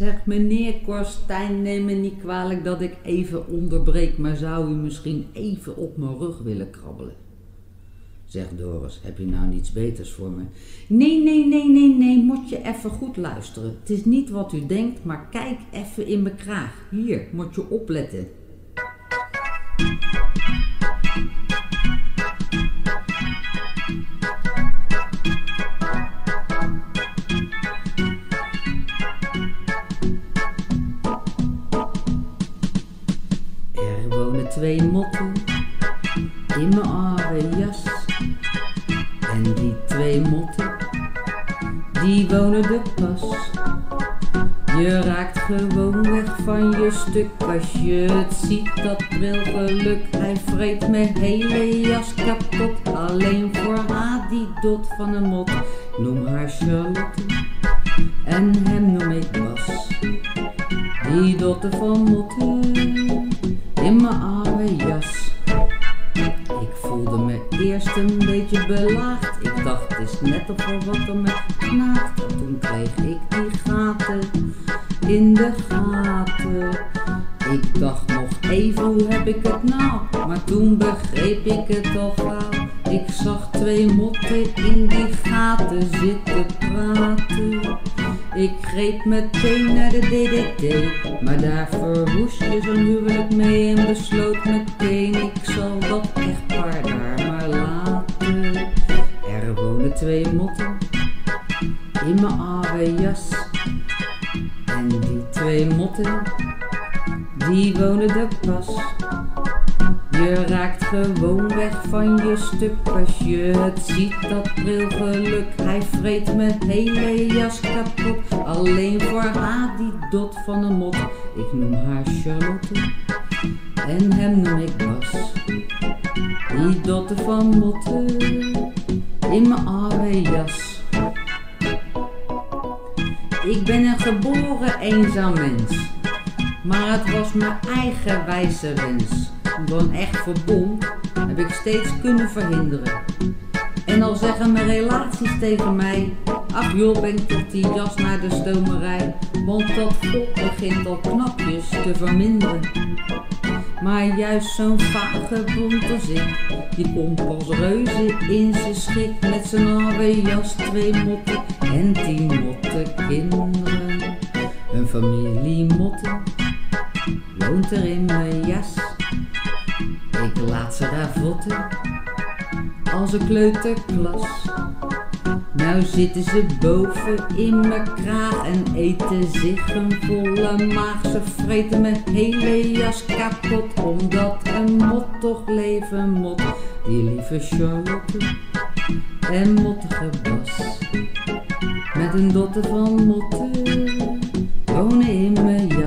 Zeg meneer Korstijn, neem me niet kwalijk dat ik even onderbreek, maar zou u misschien even op mijn rug willen krabbelen? Zegt Doris, heb je nou niets beters voor me? Nee, nee, nee, nee, nee, moet je even goed luisteren. Het is niet wat u denkt, maar kijk even in mijn kraag. Hier, moet je opletten. Twee motten in mijn oude jas. En die twee motten, die wonen de pas. Je raakt gewoon weg van je stuk als je het ziet, dat geluk. Hij vreet mijn hele jas kapot, alleen voor haar die dot van een mot. Noem haar Charlotte en hem noem ik Bas. Die dotte van motten in mijn oude jas. Ik voelde me eerst een beetje belaagd. Ik dacht, het is net of er wat er me knaagt. En toen kreeg ik die gaten in de gaten. Ik dacht nog even, hoe heb ik het nou? Maar toen begreep ik het al gauw. Ik zag twee motten in die gaten zitten praten. Ik greep meteen naar de DDT, maar daar verwoest je zo'n huwelijk mee en besloot meteen, ik zal dat echtpaar daar maar laten. Er wonen twee motten in mijn oude jas. En die twee motten, die wonen de pas. Je raakt gewoon weg van je stuk als je het ziet, dat geluk. Hij vreet mijn hele jas kapot, alleen voor haar die dot van een mot. Ik noem haar Charlotte en hem noem ik Bas. Die dotten van motten in mijn oude jas. Ik ben een geboren eenzaam mens, maar het was mijn eigen wijze wens. Door echt verbond heb ik steeds kunnen verhinderen. En al zeggen mijn relaties tegen mij, ach joh, breng toch die jas naar de stomerij, want dat volk begint al knapjes te verminderen. Maar juist zo'n vagebond als ik, die komt als reuze in zijn schik met zijn oude jas, twee motten en tien motten kinderen. Ze daar als een kleuterklas. Nou zitten ze boven in mijn kraag en eten zich een volle maag. Ze vreten mijn hele jas kapot, omdat een mot toch leven mot. Die lieve Charlotte en mottige Bas. Met een dotte van motten wonen in mijn jas.